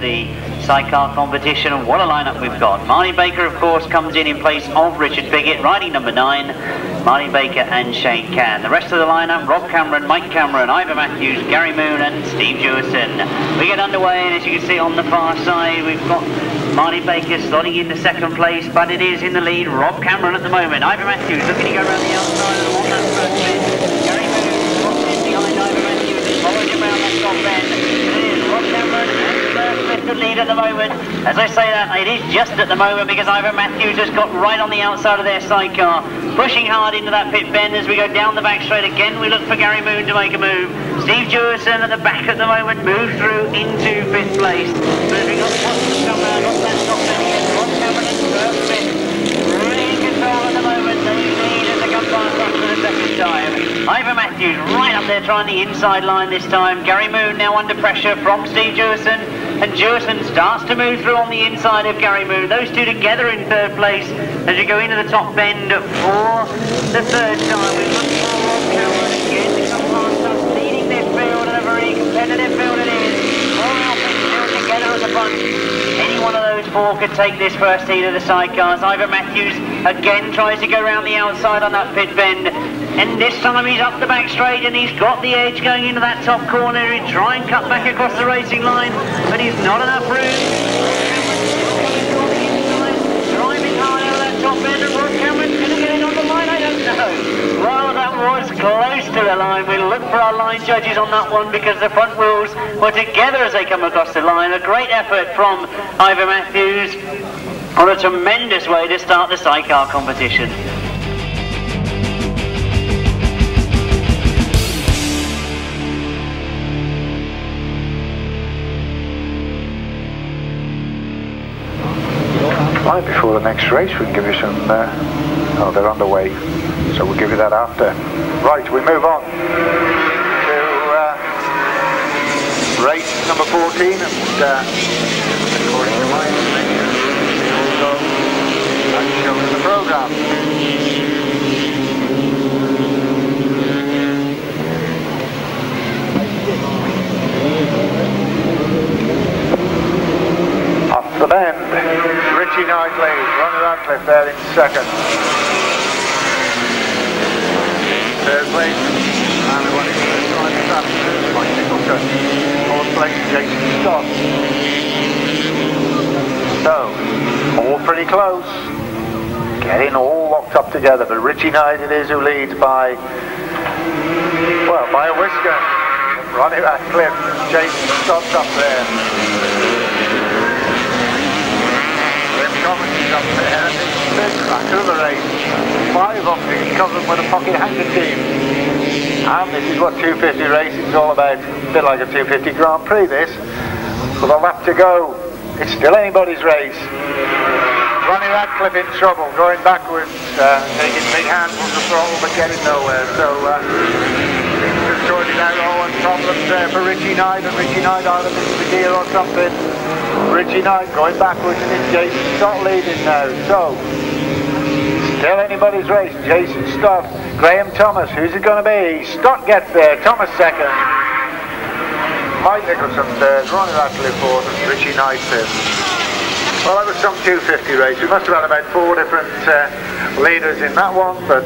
the sidecar competition. And what a lineup we've got. Marty Baker, of course, comes in in place of Richard Biggett, riding number nine. Marty Baker and Shane Can. The rest of the lineup, Rob Cameron, Mike Cameron, Ivor Matthews, Gary Moon and Steve Dewison. We get underway and as you can see on the far side, we've got Marty Baker slotting into second place, but it is in the lead. Rob Cameron at the moment. Ivor Matthews looking to go around the outside on that first bit. Gary Moon drops in behind Ivor Matthews and follows him around that top end. It is Rob Cameron and Lead at the moment. As I say that, it is just at the moment because Ivor Matthews has got right on the outside of their sidecar, pushing hard into that pit bend as we go down the back straight. Again, we look for Gary Moon to make a move. Steve Dewison at the back at the moment moves through into fifth place. Moving up, second. Ivor Matthews right up there trying the inside line this time. Gary Moon now under pressure from Steve Dewison. And Dewison starts to move through on the inside of Gary Moon. Those two together in third place as you go into the top bend for the third time. We look for Rob Cameron again to come past us, leading this field and a very competitive field it is. All outfits still together at the front. Any one of those four could take this first heat of the sidecars. Ivor Matthews again tries to go around the outside on that pit bend. And this time he's up the back straight and he's got the edge going into that top corner. He'll try and cut back across the racing line, but he's not enough room. Driving hard out of that top end and Rob Cameron's going to get it on the line, I don't know. Well, that was close to the line. We'll look for our line judges on that one because the front wheels were together as they come across the line. A great effort from Ivor Matthews on a tremendous way to start the sidecar competition. Right before the next race, we can give you some. Uh, oh, they're on the way, so we'll give you that after. Right, we move on to uh, race number 14, and uh, according to my also shown in the program. Up the bend, Richie Knightley, Ronnie Radcliffe there in second. Third place, and the one in first time this afternoon, Mike Nicholson. Fourth place, Jason Stott. So, all pretty close. Getting all locked up together, but Richie Knight it is who leads by, well, by a whisker. Ronnie Radcliffe, Jason Stott's up there. Jim up there, and it's cracker of the race. Five of them covered with a pocket handkerchief. And this is what 250 racing is all about. A bit like a 250 Grand Prix this. With a lap to go. It's still anybody's race. Ronnie Radcliffe in trouble, going backwards, uh, taking big hands on the throttle but getting nowhere. So uh, are sorted out all and problems there for Richie Knight and Richie Knight either missed the gear or something. Richie Knight going backwards and it's Jason Stott leading now. So, still anybody's race. Jason Stott, Graham Thomas, who's it going to be? Stott gets there, Thomas second. Mike Nicholson third, Ronnie Radcliffe fourth and Richie Knight fifth. Well, that was some 250 race. We must have had about four different uh, leaders in that one, but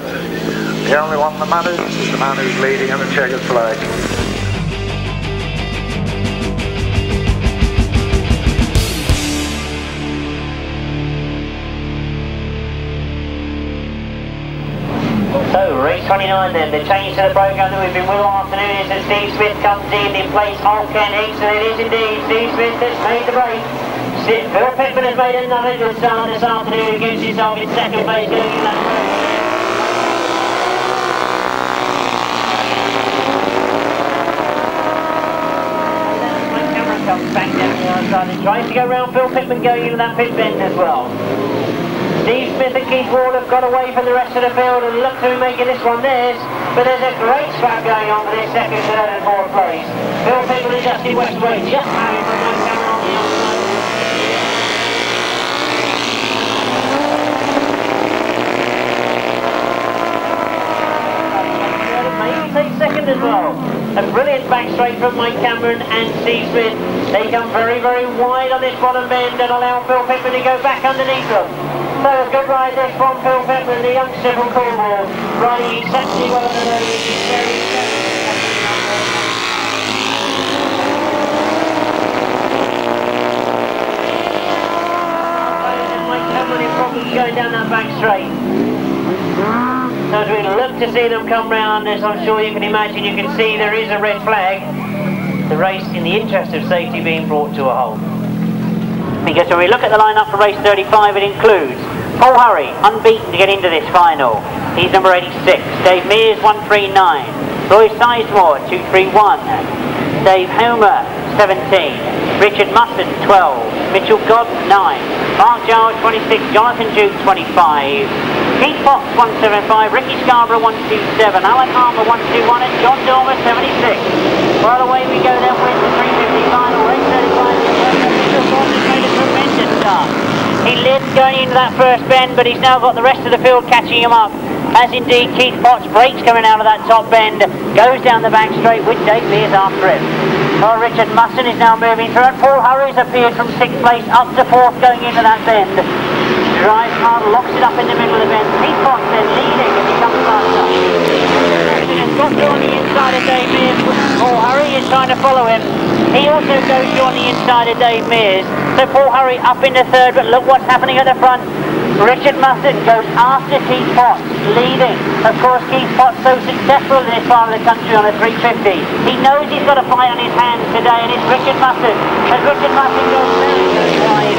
the only one that matters is the man who's leading on the checkered flag. 29 then, the change to the programme that we've been with all afternoon is that Steve Smith comes in in place of Ken Hicks, and it is indeed Steve Smith that's made the break. Phil Pitman has made another good start this afternoon against himself in second place going in that back down the outside and tries to go round Phil Pitman going into that pit bend as well. Steve Smith and Keith Ward have got away from the rest of the field and look to making this one theirs. But there's a great scrap going on for this second, third and fourth place. Phil Pitman and Justin Westway just having from Mike Cameron on the outside. Second as well. A brilliant back straight from Mike Cameron and Steve Smith. They come very, very wide on this bottom bend and allow Phil Pepper to go back underneath them. So a good ride this from Phil Pepper, the youngster from Cornwall, riding exactly well on the very, going down that back straight. So as we look to see them come round, as I'm sure you can imagine, you can see there is a red flag. The race, in the interest of safety, being brought to a halt. Because when we look at the lineup for race 35, it includes Paul Hurry, unbeaten to get into this final. He's number 86. Dave Mears, 139. Roy Sizemore, 231. Dave Homer, 17. Richard Musson, 12. Mitchell Godden, 9. Mark Giles, 26. Jonathan Duke, 25. Keith Fox, 175. Ricky Scarborough, 127. Alan Harmer, 121. And John Dormer, 76. Well, away we go then with the 350 final. Race 35. Mitchell Godden made a tremendous start. He led going into that first bend, but he's now got the rest of the field catching him up. As indeed Keith Potts breaks coming out of that top bend, goes down the back straight with Dave Mears after him. Well, Richard Musson is now moving through, and Paul Hurry's appeared from sixth place up to fourth going into that bend. Drives hard, locks it up in the middle of the bend. Keith Potts then leading as he comes faster. And got through on the inside of Dave Mears. Paul Hurry is trying to follow him. He also goes through on the inside of Dave Mears. So Paul Hurry up in the third, but look what's happening at the front. Richard Musson goes after Keith Potts, leading. Of course, Keith Potts so successful in this part of the country on a 350. He knows he's got a fight on his hands today, and it's Richard Musson. As Richard Musson goes very, very wide,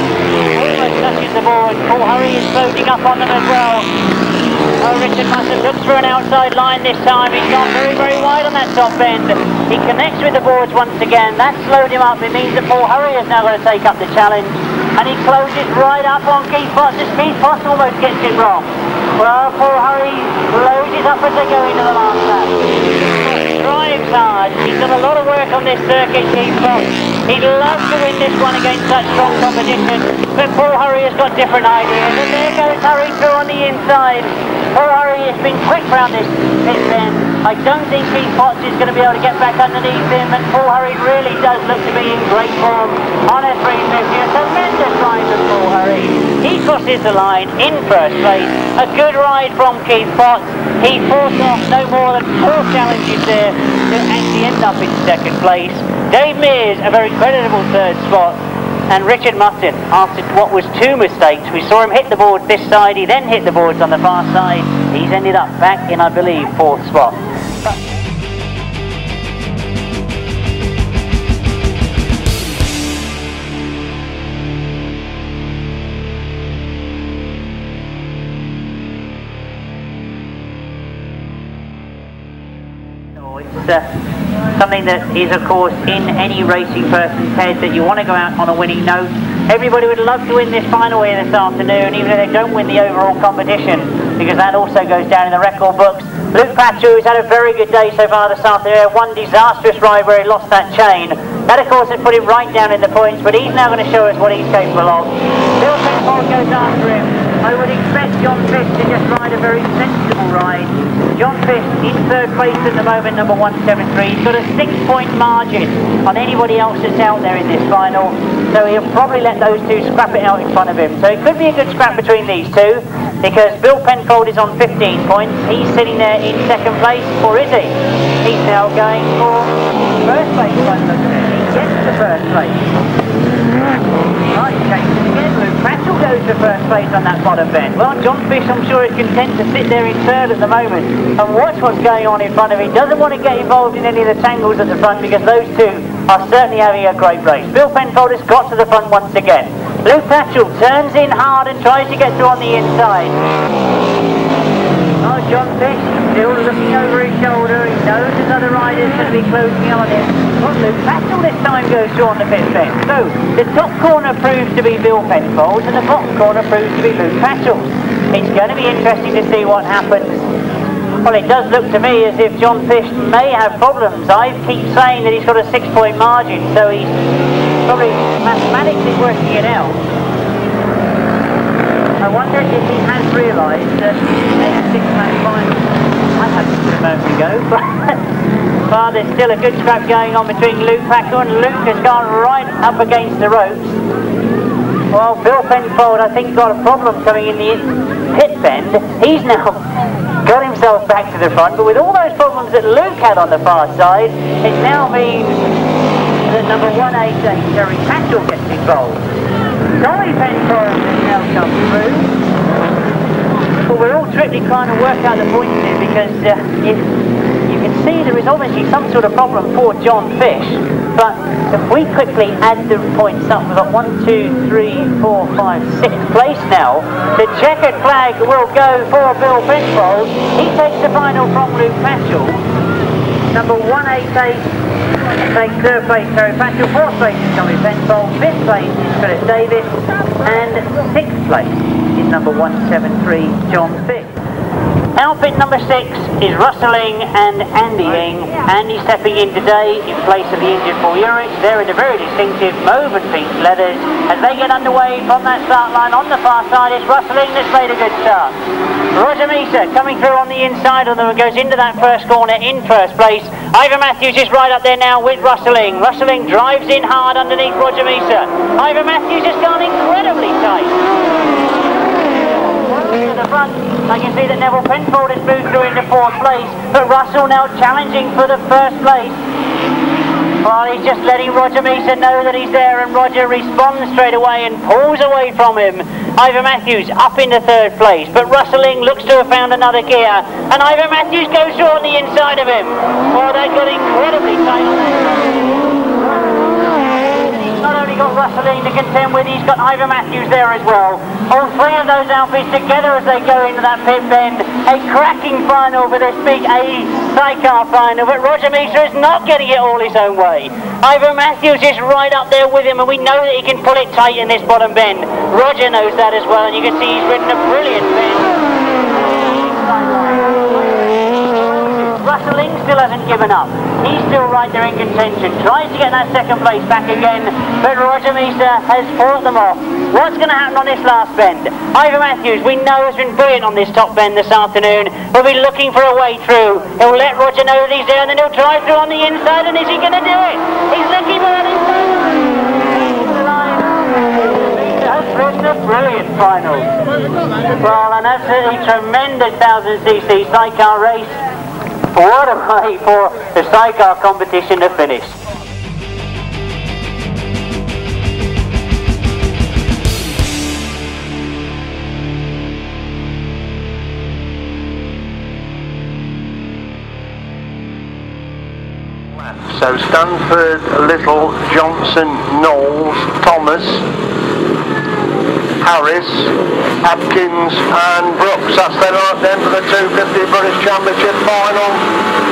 almost touches the board. And Paul Hurry is loading up on them as well. Oh, Richard Musson looks for an outside line this time. He's gone very, very wide on that top bend. He connects with the boards once again. That slowed him up. It means that Paul Hurry is now going to take up the challenge and he closes right up on Keith Potts. Keith Potts almost gets it wrong. Well, Paul Hurry closes up as they go into the last lap. Drives hard. He's done a lot of work on this circuit, Keith Potts. He'd love to win this one against such strong competition, but Paul Hurry has got different ideas. And there goes Hurry through on the inside. Paul Hurry has been quick round this pit bend. I don't think Keith Potts is going to be able to get back underneath him, and Paul Hurry really does look to be in great form on a 350. A tremendous ride from Paul Hurry. He crosses the line in first place. A good ride from Keith Potts. He fought off no more than four challenges there to actually end up in second place. Dave Mears, a very creditable third spot. And Richard Musson, after what was two mistakes, we saw him hit the board this side, he then hit the boards on the far side. He's ended up back in, I believe, fourth spot. It's uh, something that is, of course, in any racing person's head that you want to go out on a winning note. Everybody would love to win this final here this afternoon, even if they don't win the overall competition, because that also goes down in the record books. Luke Pachol, who's had a very good day so far this afternoon, one disastrous ride where he lost that chain. That, of course, has put him right down in the points, but he's now going to show us what he's capable of. Bill Penfold goes after him. I would expect John Fish to just ride a very sensible ride. John Fish in third place at the moment, number 173. He's got a six-point margin on anybody else that's out there in this final, so he'll probably let those two scrap it out in front of him. So it could be a good scrap between these two because Bill Penfold is on 15 points. He's sitting there in second place, or is he? He's now going for first place. He gets first place. Right, changes again. Luke Pachol goes to first place on that bottom bend. Well, John Fish, I'm sure, is content to sit there in third at the moment and watch what's going on in front of him. Doesn't want to get involved in any of the tangles at the front because those two are certainly having a great race. Bill Penfold has got to the front once again. Luke Pachol turns in hard and tries to get through on the inside. Oh, John Fish still looking over his shoulder. He knows there's other riders going to be closing on him. Well, Luke Pachol this time goes through on the pit fence. So, the top corner proves to be Bill Penfold and the bottom corner proves to be Luke Pachol. It's going to be interesting to see what happens. Well, it does look to me as if John Fish may have problems. I keep saying that he's got a six-point margin, so he's probably mathematically working it out. I wonder if he has realised that a six-match final, But. There's still a good scrap going on between Luke Packer and Luke has gone right up against the ropes. Well, Bill Penfold, I think, got a problem coming in the pit bend. He's now got himself back to the front, but with all those problems that Luke had on the far side, it's now been that number 188, Terry Pachol, gets involved. Tommy Penfold has now come through. We're all strictly trying to work out the points here because uh, if you can see there is obviously some sort of problem for John Fish. But if we quickly add the points up, we've got one, two, three, four, five, sixth place now. The checkered flag will go for Bill Penfold. He takes the final from Luke Pachol. Number 188 takes third place Terry Pachol, fourth place is Tommy Penfold, fifth place is Philip Davis, and sixth place number 173 John Fish. Outfit number six is Russell Ing and Andy Ing. Andy stepping in today in place of the injured Paul Urich. They're in the very distinctive mauve and pink leathers. As they get underway from that start line on the far side, it's Russell Ing that's made a good start. Roger Measor coming through on the inside and goes into that first corner in first place. Ivor Matthews is right up there now with Russell Ing. Rustling drives in hard underneath Roger Measor. Ivor Matthews has gone incredibly tight the front. I can see that Neville Penfold has moved through into fourth place, but Russell now challenging for the first place. Well, he's just letting Roger Measor know that he's there, and Roger responds straight away and pulls away from him. Ivor Matthews up into third place, but Russell Ing looks to have found another gear, and Ivor Matthews goes through on the inside of him. Oh, well, they got incredibly tight that got Russell Ing to contend with, he's got Ivor Matthews there as well. All three of those outfits together as they go into that pit bend. A cracking final for this big A sidecar final, but Roger Measor is not getting it all his own way. Ivor Matthews is right up there with him, and we know that he can pull it tight in this bottom bend. Roger knows that as well, and you can see he's ridden a brilliant bend. Russell Ing still hasn't given up. He's still right there in contention, tries to get that second place back again, but Roger Measor has fought them off. What's going to happen on this last bend? Ivor Matthews, we know, has been brilliant on this top bend this afternoon. We'll be looking for a way through. He'll let Roger know that he's there, and then he'll drive through on the inside, and is he going to do it? He's looking for that inside. brilliant final. Well, an absolutely tremendous 1000cc sidecar race. What a way for the sidecar competition to finish. So Stanford, Little, Johnson, Knowles, Thomas, Harris, Atkins and Brooks. That's then right then for the 250 British Championship final.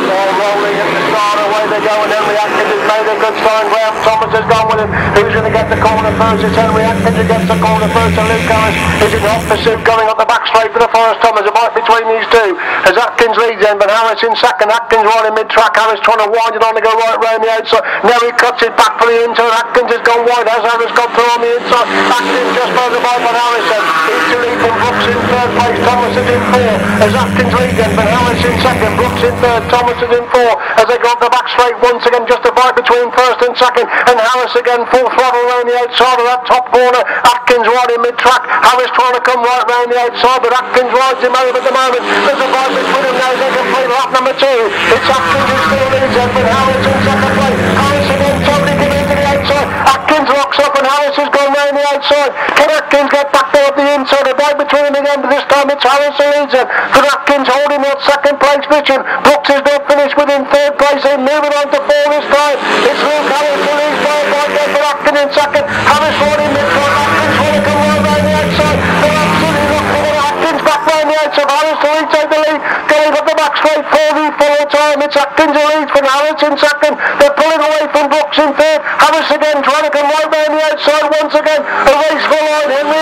All rolling at the start, away they go and Henry Atkins has made a good sign. Graham Thomas has gone with him. Who's going to get the corner first? It's Henry Atkins who gets the corner first and Luke Harris is in the opposite going up the back straight for the Forest Thomas. A bite between these two as Atkins leads then but Harris in second. Atkins right in mid-track. Harris trying to wind it on to go right round the outside. Now he cuts it back for the inside. Atkins has gone wide as Harris gone through on the inside. Atkins just further by Van Harrison. Into lead from Brooks in third place. Thomas is in four. As Atkins but Harris in second. Brooks in third. Thomas is in four. As they go up the back straight once again, just a bite between first and second. And Harris again full throttle around the outside of that top corner. Atkins right in mid-track. Harris trying to come right round the outside, but Atkins rides him over at the moment. There's a bite between them now. They lap number two. It's Atkins who still leads but Harris in second place. Harris again totally getting into the outside. Atkins locks up and Harris has gone round the outside. Can Atkins get back at the inside? A bite between them again, but this time it's Harris leads them. But holding that second place position. Brooks is not finished within third place. They're moving on to four this time. It's Luke Harris who leads by a bite there in second. Harris in mid-front. Atkins to come right round the outside. Absolutely looking at Atkins back round the outside. Harris to retake the lead. Going up the back straight for the full time. It's Atkins who leads from Harris in second. They're pulling away from Brooks in third. Harris again trying to come right round the outside once again. A race for line. Henry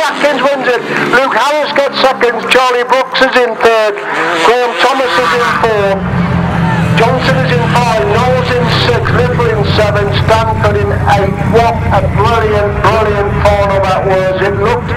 It. Luke Harris gets second. Charlie Brooks is in third. Graham Thomas is in fourth. Johnson is in five, Knowles in six, Little in seven, Stanford in eight. What a brilliant, brilliant final that was. It looked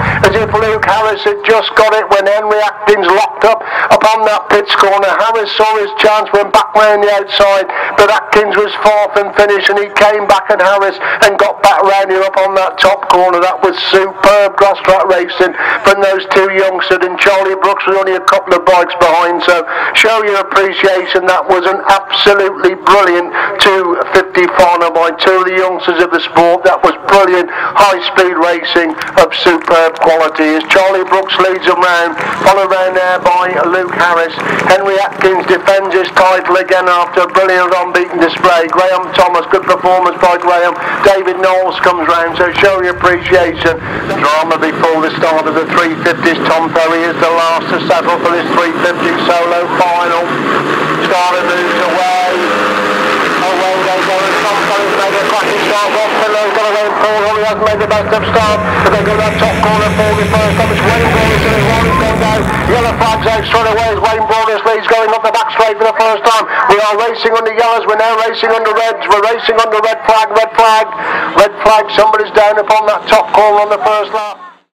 Luke Harris had just got it when Henry Atkins locked up upon that pits corner. Harris saw his chance, went back round the outside, but Atkins was fourth and finished, and he came back and Harris and got back round here up on that top corner. That was superb grass track racing from those two youngsters, and Charlie Brooks was only a couple of bikes behind. So show your appreciation. That was an absolutely brilliant 250 final by two of the youngsters of the sport. That was brilliant high speed racing of superb quality. Charlie Brooks leads them round, followed round there by Luke Harris. Henry Atkins defends his title again after a brilliant unbeaten display. Graham Thomas, good performance by Graham. David Knowles comes round, so show your appreciation. Drama before the start of the 350s. Tom Ferry is the last to settle for this 350 solo final. Starter moves away. Made the best of start, that top corner first his. Yellow flags out straight away as Wayne Broadus leads going up the back straight for the first time. We are racing under yellows, we're now racing under reds, we're racing under red flag, red flag, red flag, somebody's down upon that top corner on the first lap.